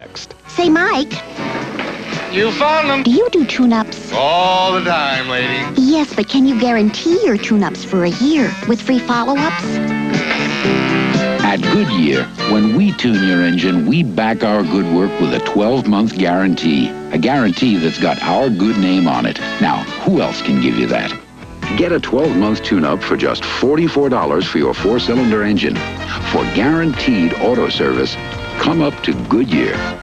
Next. Say, Mike, You found them do you do tune-ups? all the time, lady. Yes, but can you guarantee your tune-ups for a year with free follow-ups? At Goodyear, when we tune your engine, we back our good work with a 12-month guarantee. A guarantee that's got our good name on it. Now, who else can give you that? Get a 12-month tune-up for just $44 for your four-cylinder engine. For guaranteed auto service, come up to Goodyear.